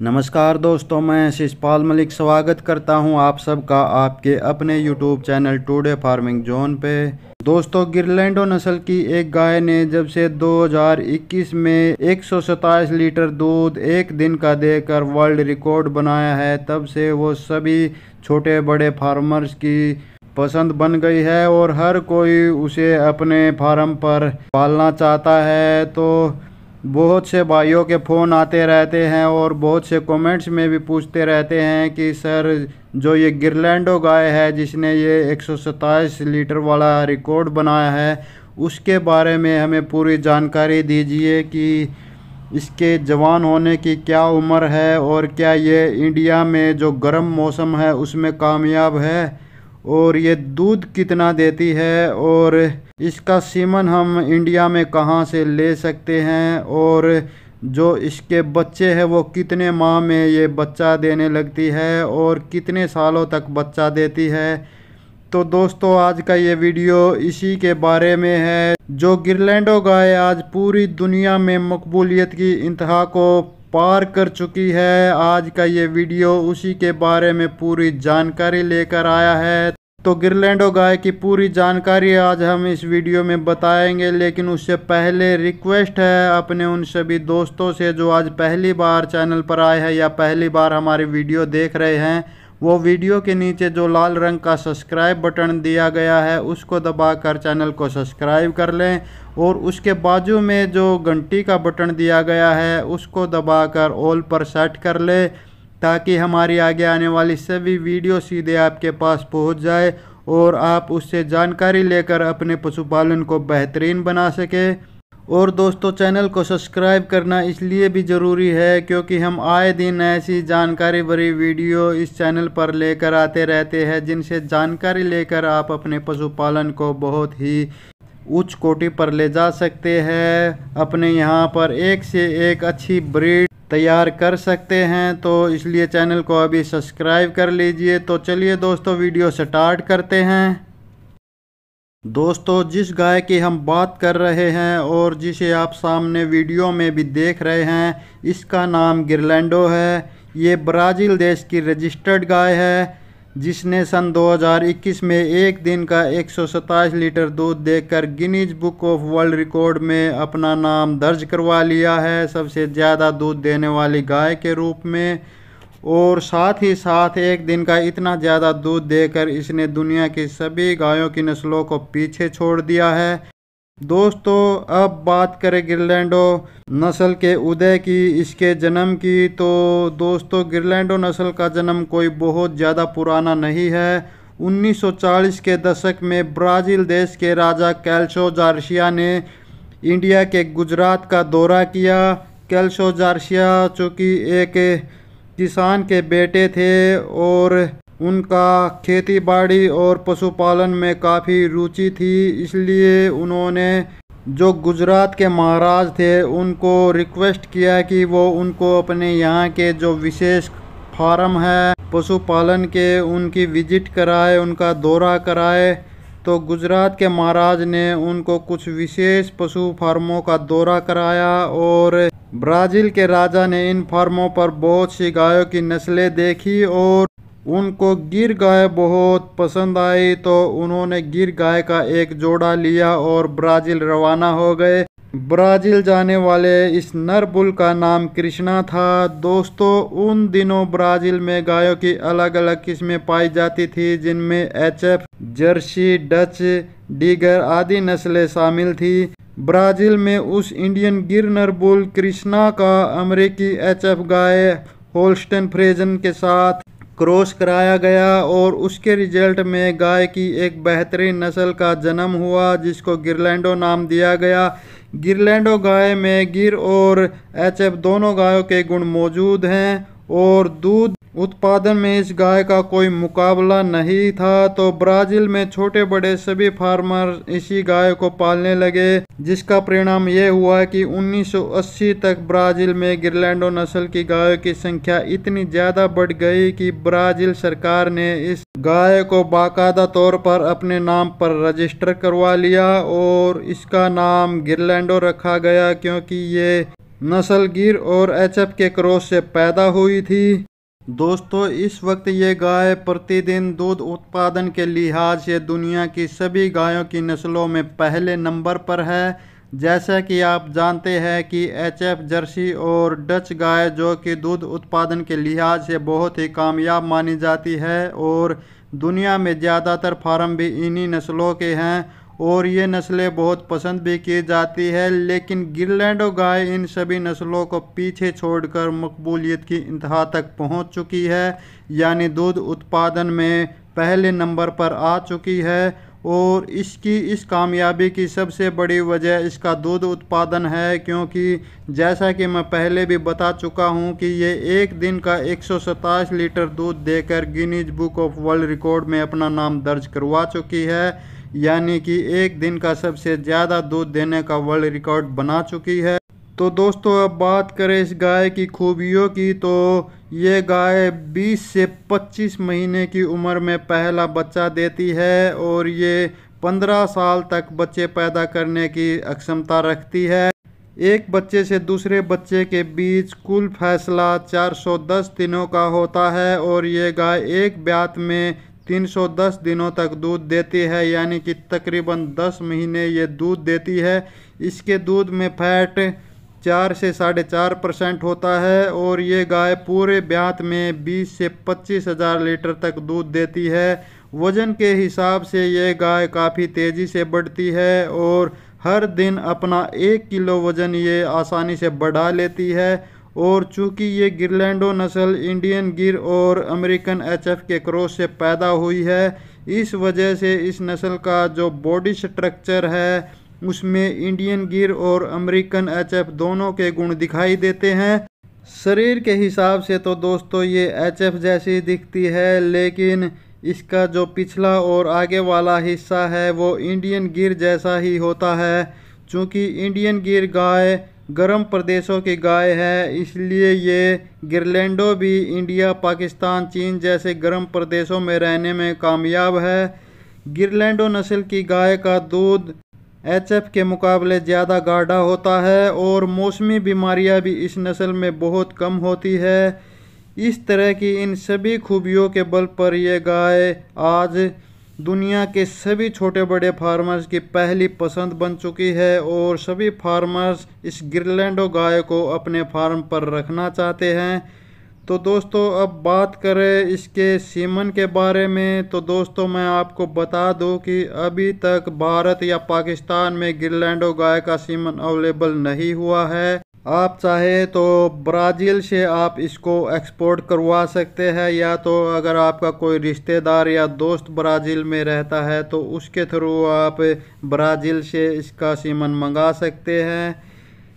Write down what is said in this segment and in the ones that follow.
नमस्कार दोस्तों, मैं शिषपाल मलिक स्वागत करता हूँ आप सबका आपके अपने YouTube channel today farming zone पे। दोस्तों, गिरलैंडो नस्ल की एक गाय ने जब से 2021 में एक सौ सताईस लीटर दूध एक दिन का देकर वर्ल्ड रिकॉर्ड बनाया है, तब से वो सभी छोटे बड़े फार्मर्स की पसंद बन गई है और हर कोई उसे अपने फार्म पर पालना चाहता है। तो बहुत से भाइयों के फ़ोन आते रहते हैं और बहुत से कमेंट्स में भी पूछते रहते हैं कि, सर, जो ये गिरलैंडो गाय है जिसने ये एक सौ सताईस लीटर वाला रिकॉर्ड बनाया है, उसके बारे में हमें पूरी जानकारी दीजिए कि इसके जवान होने की क्या उम्र है और क्या ये इंडिया में जो गर्म मौसम है, उसमें कामयाब है? और ये दूध कितना देती है और इसका सीमन हम इंडिया में कहाँ से ले सकते हैं और जो इसके बच्चे हैं वो कितने माह में ये बच्चा देने लगती है और कितने सालों तक बच्चा देती है। तो दोस्तों, आज का ये वीडियो इसी के बारे में है। जो गिरलैंडो गाय आज पूरी दुनिया में मकबूलियत की इंतहा को पार कर चुकी है। आज का ये वीडियो उसी के बारे में पूरी जानकारी लेकर आया है। तो गिरलैंडो गाय की पूरी जानकारी आज हम इस वीडियो में बताएँगे, लेकिन उससे पहले रिक्वेस्ट है अपने उन सभी दोस्तों से जो आज पहली बार चैनल पर आए हैं या पहली बार हमारी वीडियो देख रहे हैं वो वीडियो के नीचे जो लाल रंग का सब्सक्राइब बटन दिया गया है, उसको दबाकर चैनल को सब्सक्राइब कर लें और उसके बाजू में जो घंटी का बटन दिया गया है, उसको दबाकर ऑल पर सेट कर ले ताकि हमारी आगे आने वाली सभी वीडियो सीधे आपके पास पहुँच जाए और आप उससे जानकारी लेकर अपने पशुपालन को बेहतरीन बना सके। और दोस्तों, चैनल को सब्सक्राइब करना इसलिए भी ज़रूरी है क्योंकि हम आए दिन ऐसी जानकारी भरी वीडियो इस चैनल पर लेकर आते रहते हैं, जिनसे जानकारी लेकर आप अपने पशुपालन को बहुत ही उच्च कोटि पर ले जा सकते हैं। अपने यहाँ पर एक से एक अच्छी ब्रीड तैयार कर सकते हैं तो इसलिए चैनल को अभी सब्सक्राइब कर लीजिए। तो चलिए दोस्तों, वीडियो स्टार्ट करते हैं। दोस्तों, जिस गाय की हम बात कर रहे हैं और जिसे आप सामने वीडियो में भी देख रहे हैं, इसका नाम गिरलैंडो है। ये ब्राज़ील देश की रजिस्टर्ड गाय है, जिसने सन 2021 में एक दिन का एक सौ सताईस लीटर दूध देकर Guinness book of world record में अपना नाम दर्ज करवा लिया है। सबसे ज़्यादा दूध देने वाली गाय के रूप में और साथ ही साथ एक दिन का इतना ज़्यादा दूध देकर इसने दुनिया की सभी गायों की नस्लों को पीछे छोड़ दिया है। दोस्तों, अब बात करें गिरलैंडो नस्ल के उदय की, इसके जन्म की। तो दोस्तों, गिरलैंडो नस्ल का जन्म कोई बहुत ज़्यादा पुराना नहीं है। 1940 के दशक में ब्राज़ील देश के राजा कैल्शो जार्शिया ने इंडिया के गुजरात का दौरा किया। कैल्शो जार्शिया चूँकि एक किसान के बेटे थे और उनका खेती बाड़ी और पशुपालन में काफ़ी रुचि थी, इसलिए उन्होंने जो गुजरात के महाराज थे, उनको रिक्वेस्ट किया कि वो उनको अपने यहाँ के जो विशेष फार्म है, पशुपालन के, उनकी विज़िट कराए, उनका दौरा कराए। तो गुजरात के महाराज ने उनको कुछ विशेष पशु फार्मों का दौरा कराया और ब्राज़ील के राजा ने इन फार्मों पर बहुत सी गायों की नस्लें देखी और उनको गिर गाय बहुत पसंद आई तो उन्होंने गिर गाय का एक जोड़ा लिया और ब्राज़ील रवाना हो गए। ब्राज़ील जाने वाले इस नर बुल का नाम कृष्णा था। दोस्तों, उन दिनों ब्राज़ील में गायों की अलग अलग किस्में पाई जाती थी, जिनमें एच एफ़ जर्सी, डच, डीगर आदि नस्लें शामिल थी। ब्राज़ील में उस इंडियन गिर नर बुल कृष्णा का अमेरिकी एच एफ़ गाय होल्स्टन फ्रेजन के साथ क्रॉस कराया गया और उसके रिज़ल्ट में गाय की एक बेहतरीन नस्ल का जन्म हुआ, जिसको गिरलैंडो नाम दिया गया। गिरलैंडो गाय में गिर और एचएफ दोनों गायों के गुण मौजूद हैं और दूध उत्पादन में इस गाय का कोई मुकाबला नहीं था तो ब्राज़ील में छोटे बड़े सभी फार्मर इसी गाय को पालने लगे, जिसका परिणाम ये हुआ कि 1980 तक ब्राज़ील में गिरलैंडो नस्ल की गायों की संख्या इतनी ज़्यादा बढ़ गई कि ब्राज़ील सरकार ने इस गाय को बाकायदा तौर पर अपने नाम पर रजिस्टर करवा लिया और इसका नाम गिरलैंडो रखा गया, क्योंकि ये नस्ल गिर और एचएफ के क्रॉस से पैदा हुई थी। दोस्तों, इस वक्त ये गाय प्रतिदिन दूध उत्पादन के लिहाज से दुनिया की सभी गायों की नस्लों में पहले नंबर पर है। जैसा कि आप जानते हैं कि एच एफ़ जर्सी और डच गाय जो कि दूध उत्पादन के लिहाज से बहुत ही कामयाब मानी जाती है और दुनिया में ज़्यादातर फार्म भी इन्हीं नस्लों के हैं। और ये नस्लें बहुत पसंद भी की जाती है, लेकिन गिरलैंडो गाय इन सभी नस्लों को पीछे छोड़कर मकबूलियत की इंतहा तक पहुँच चुकी है। यानी दूध उत्पादन में पहले नंबर पर आ चुकी है और इसकी इस कामयाबी की सबसे बड़ी वजह इसका दूध उत्पादन है, क्योंकि जैसा कि मैं पहले भी बता चुका हूँ कि ये एक दिन का एक सौ सताईस लीटर दूध देकर Guinness book of world record में अपना नाम दर्ज करवा चुकी है। यानी कि एक दिन का सबसे ज़्यादा दूध देने का वर्ल्ड रिकॉर्ड बना चुकी है। तो दोस्तों, अब बात करें इस गाय की खूबियों की तो ये गाय 20 से 25 महीने की उम्र में पहला बच्चा देती है और ये 15 साल तक बच्चे पैदा करने की अक्षमता रखती है। एक बच्चे से दूसरे बच्चे के बीच कुल फैसला 410 दिनों का होता है और ये गाय एक ब्यात में 310 दिनों तक दूध देती है, यानी कि तकरीबन 10 महीने ये दूध देती है। इसके दूध में फैट चार से साढ़े चार परसेंट होता है और ये गाय पूरे ब्यात में बीस से पच्चीस हज़ार लीटर तक दूध देती है। वज़न के हिसाब से ये गाय काफ़ी तेज़ी से बढ़ती है और हर दिन अपना एक किलो वज़न ये आसानी से बढ़ा लेती है और चूँकि ये गिरलैंडो नस्ल इंडियन गिर और अमेरिकन एचएफ के क्रॉस से पैदा हुई है, इस वजह से इस नस्ल का जो बॉडी स्ट्रक्चर है, उसमें इंडियन गिर और अमेरिकन एचएफ दोनों के गुण दिखाई देते हैं। शरीर के हिसाब से तो दोस्तों ये एचएफ जैसी दिखती है, लेकिन इसका जो पिछला और आगे वाला हिस्सा है, वो इंडियन गिर जैसा ही होता है। चूँकि इंडियन गिर गाय गर्म प्रदेशों की गाय है, इसलिए ये गिरलैंडो भी इंडिया, पाकिस्तान, चीन जैसे गर्म प्रदेशों में रहने में कामयाब है। गिरलैंडो नस्ल की गाय का दूध एच एफ़ के मुकाबले ज़्यादा गाढ़ा होता है और मौसमी बीमारियाँ भी इस नस्ल में बहुत कम होती है। इस तरह की इन सभी खूबियों के बल पर यह गाय आज दुनिया के सभी छोटे बड़े फार्मर्स की पहली पसंद बन चुकी है और सभी फार्मर्स इस गिरलैंडो गाय को अपने फार्म पर रखना चाहते हैं। तो दोस्तों, अब बात करें इसके सीमन के बारे में। तो दोस्तों, मैं आपको बता दूँ कि अभी तक भारत या पाकिस्तान में गिरलैंडो गाय का सीमन अवेलेबल नहीं हुआ है। आप चाहे तो ब्राज़ील से आप इसको एक्सपोर्ट करवा सकते हैं, या तो अगर आपका कोई रिश्तेदार या दोस्त ब्राज़ील में रहता है तो उसके थ्रू आप ब्राज़ील से इसका सीमन मंगा सकते हैं।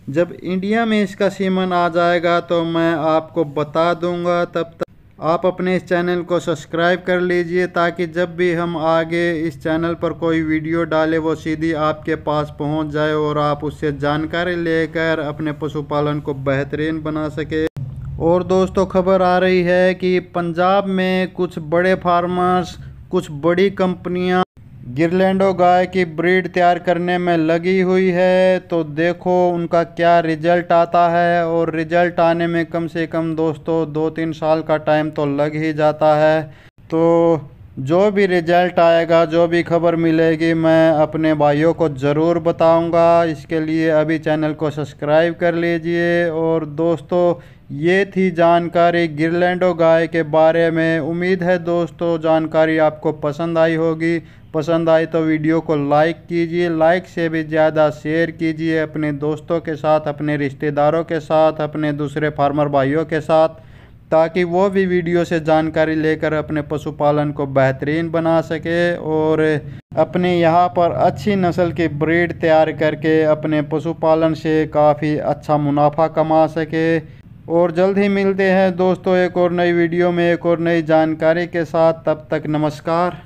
जब इंडिया में इसका सीमन आ जाएगा तो मैं आपको बता दूँगा तब तक आप अपने इस चैनल को सब्सक्राइब कर लीजिए ताकि जब भी हम आगे इस चैनल पर कोई वीडियो डालें, वो सीधी आपके पास पहुँच जाए और आप उससे जानकारी लेकर अपने पशुपालन को बेहतरीन बना सके। और दोस्तों, खबर आ रही है कि पंजाब में कुछ बड़े फार्मर्स, कुछ बड़ी कंपनियाँ गिरलैंडो गाय की ब्रीड तैयार करने में लगी हुई है तो देखो उनका क्या रिज़ल्ट आता है। और रिज़ल्ट आने में कम से कम दोस्तों दो तीन साल का टाइम तो लग ही जाता है। तो जो भी रिज़ल्ट आएगा, जो भी खबर मिलेगी, मैं अपने भाइयों को ज़रूर बताऊँगा। इसके लिए अभी चैनल को सब्सक्राइब कर लीजिए। और दोस्तों ये थी जानकारी गिरलैंडो गाय के बारे में। उम्मीद है दोस्तों, जानकारी आपको पसंद आई होगी। पसंद आई तो वीडियो को लाइक कीजिए, लाइक से भी ज़्यादा शेयर कीजिए अपने दोस्तों के साथ, अपने रिश्तेदारों के साथ, अपने दूसरे फार्मर भाइयों के साथ, ताकि वो भी वीडियो से जानकारी लेकर अपने पशुपालन को बेहतरीन बना सके और अपने यहाँ पर अच्छी नस्ल की ब्रीड तैयार करके अपने पशुपालन से काफ़ी अच्छा मुनाफा कमा सके। और जल्द ही मिलते हैं दोस्तों एक और नई वीडियो में, एक और नई जानकारी के साथ तब तक नमस्कार